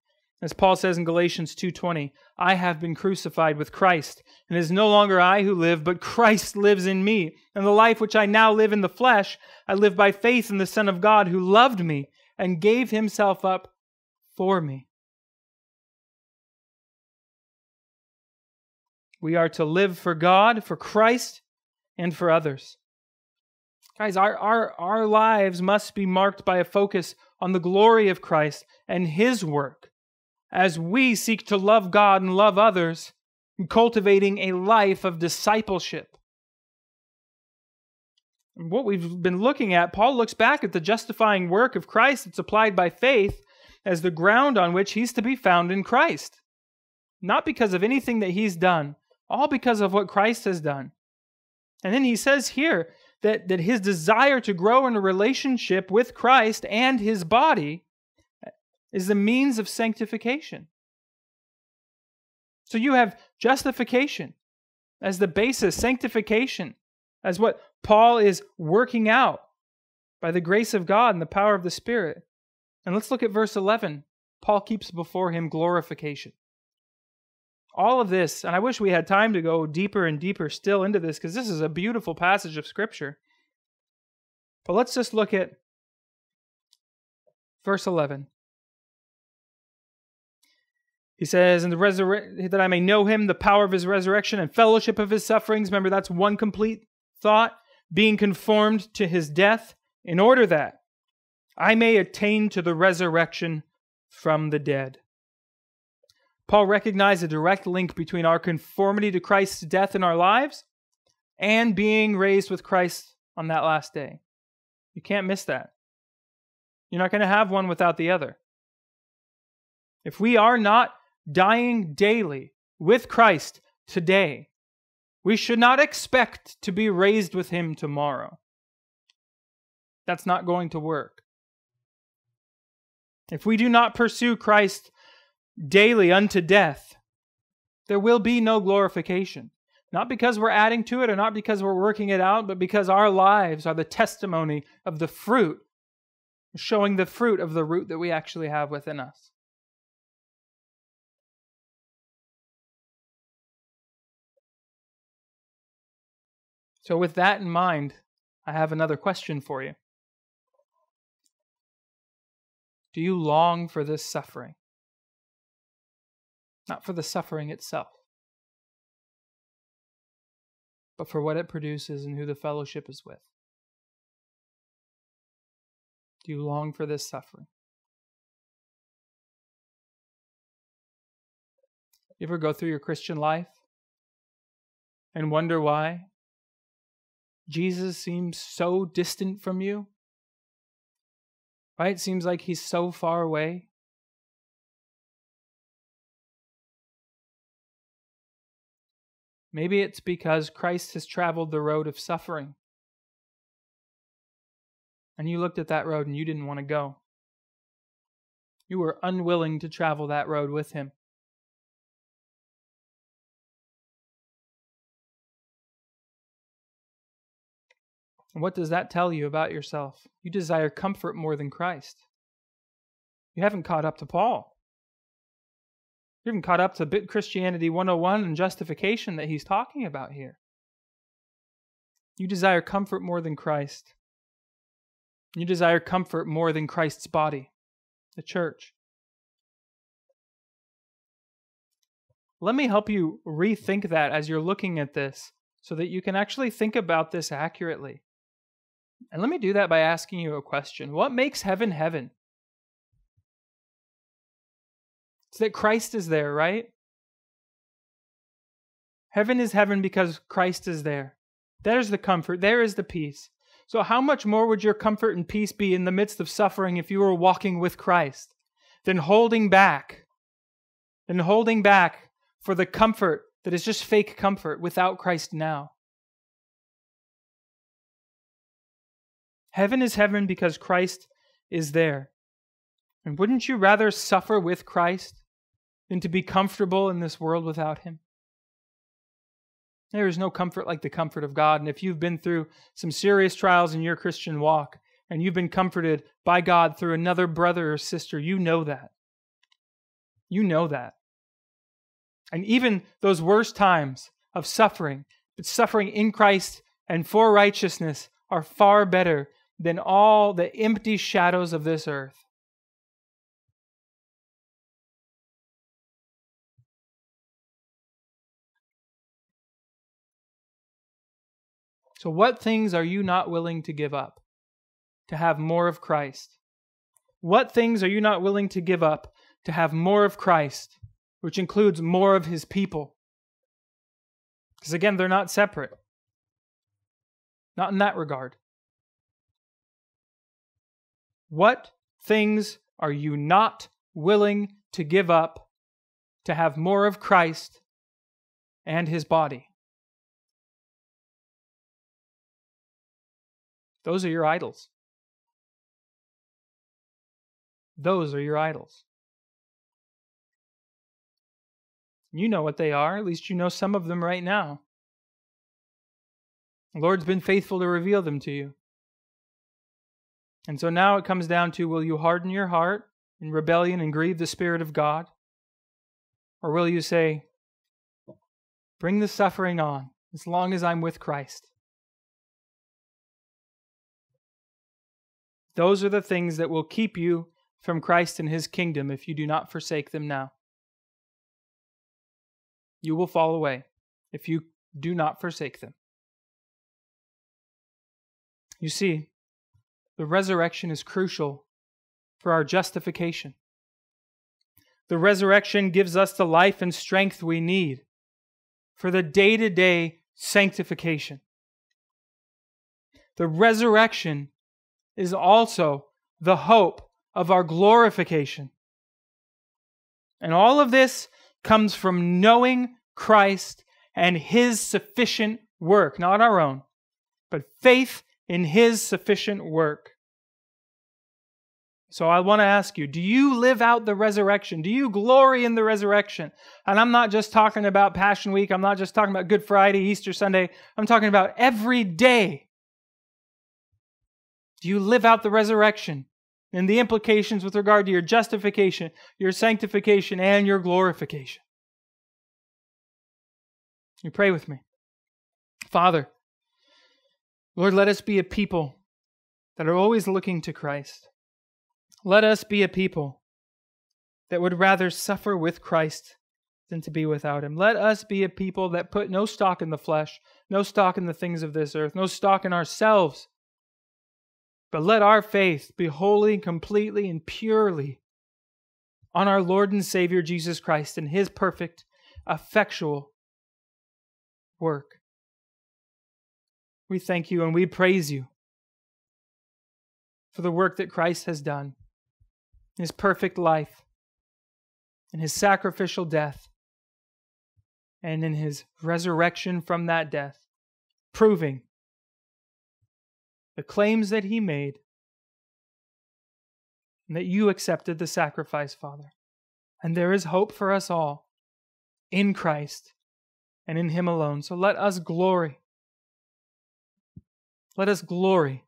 As Paul says in Galatians 2:20, I have been crucified with Christ, and it is no longer I who live, but Christ lives in me. And the life which I now live in the flesh, I live by faith in the Son of God who loved me and gave himself up for me. We are to live for God, for Christ, and for others. Guys, our, our, our lives must be marked by a focus on the glory of Christ and His work as we seek to love God and love others, cultivating a life of discipleship. What we've been looking at, Paul looks back at the justifying work of Christ that's applied by faith as the ground on which he's to be found in Christ. Not because of anything that he's done, all because of what Christ has done. And then he says here that, that his desire to grow in a relationship with Christ and his body is the means of sanctification. So you have justification as the basis, sanctification as what Paul is working out by the grace of God and the power of the Spirit. And let's look at verse 11. Paul keeps before him glorification. All of this, and I wish we had time to go deeper and deeper still into this because this is a beautiful passage of Scripture. But let's just look at verse 11. He says, "And the resur- that I may know him, the power of his resurrection, and fellowship of his sufferings." Remember, that's one complete thought. Being conformed to his death, in order that I may attain to the resurrection from the dead. Paul recognized a direct link between our conformity to Christ's death in our lives and being raised with Christ on that last day. You can't miss that. You're not going to have one without the other. If we are not dying daily with Christ today, we should not expect to be raised with him tomorrow. That's not going to work. If we do not pursue Christ daily unto death, there will be no glorification. Not because we're adding to it or not because we're working it out, but because our lives are the testimony of the fruit, showing the fruit of the root that we actually have within us. So, with that in mind, I have another question for you. Do you long for this suffering? Not for the suffering itself, but for what it produces and who the fellowship is with. Do you long for this suffering? You ever go through your Christian life and wonder why Jesus seems so distant from you. Right? Seems like he's so far away. Maybe it's because Christ has traveled the road of suffering. And you looked at that road and you didn't want to go. You were unwilling to travel that road with him. And what does that tell you about yourself? You desire comfort more than Christ. You haven't caught up to Paul. You haven't caught up to Bit Christianity 101 and justification that he's talking about here. You desire comfort more than Christ. You desire comfort more than Christ's body, the church. Let me help you rethink that as you're looking at this so that you can actually think about this accurately. And let me do that by asking you a question What makes heaven heaven? It's that Christ is there, right? Heaven is heaven because Christ is there. There's the comfort, there is the peace. So, how much more would your comfort and peace be in the midst of suffering if you were walking with Christ than holding back, than holding back for the comfort that is just fake comfort without Christ now? Heaven is heaven because Christ is there. And wouldn't you rather suffer with Christ than to be comfortable in this world without Him? There is no comfort like the comfort of God. And if you've been through some serious trials in your Christian walk and you've been comforted by God through another brother or sister, you know that. You know that. And even those worst times of suffering, but suffering in Christ and for righteousness, are far better than all the empty shadows of this earth. So, what things are you not willing to give up to have more of Christ? What things are you not willing to give up to have more of Christ, which includes more of his people? Because again, they're not separate. Not in that regard. What things are you not willing to give up to have more of Christ and his body? Those are your idols. Those are your idols. You know what they are. At least you know some of them right now. The Lord's been faithful to reveal them to you. And so now it comes down to will you harden your heart in rebellion and grieve the Spirit of God? Or will you say, bring the suffering on as long as I'm with Christ? Those are the things that will keep you from Christ and his kingdom if you do not forsake them now. You will fall away if you do not forsake them. You see, the resurrection is crucial for our justification. The resurrection gives us the life and strength we need for the day to day sanctification. The resurrection is also the hope of our glorification. And all of this comes from knowing Christ and his sufficient work, not our own, but faith in his sufficient work. So I want to ask you, do you live out the resurrection? Do you glory in the resurrection? And I'm not just talking about Passion Week, I'm not just talking about Good Friday, Easter Sunday, I'm talking about every day. Do you live out the resurrection and the implications with regard to your justification, your sanctification, and your glorification? You pray with me. Father, Lord, let us be a people that are always looking to Christ. Let us be a people that would rather suffer with Christ than to be without him. Let us be a people that put no stock in the flesh, no stock in the things of this earth, no stock in ourselves. But let our faith be wholly, completely, and purely on our Lord and Savior Jesus Christ and his perfect, effectual work. We thank you and we praise you for the work that Christ has done, in his perfect life, in his sacrificial death, and in his resurrection from that death, proving the claims that he made and that you accepted the sacrifice, Father. And there is hope for us all in Christ and in him alone. So let us glory let us glory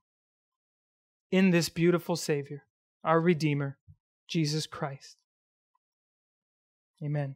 in this beautiful Savior, our Redeemer, Jesus Christ. Amen.